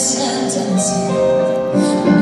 sentence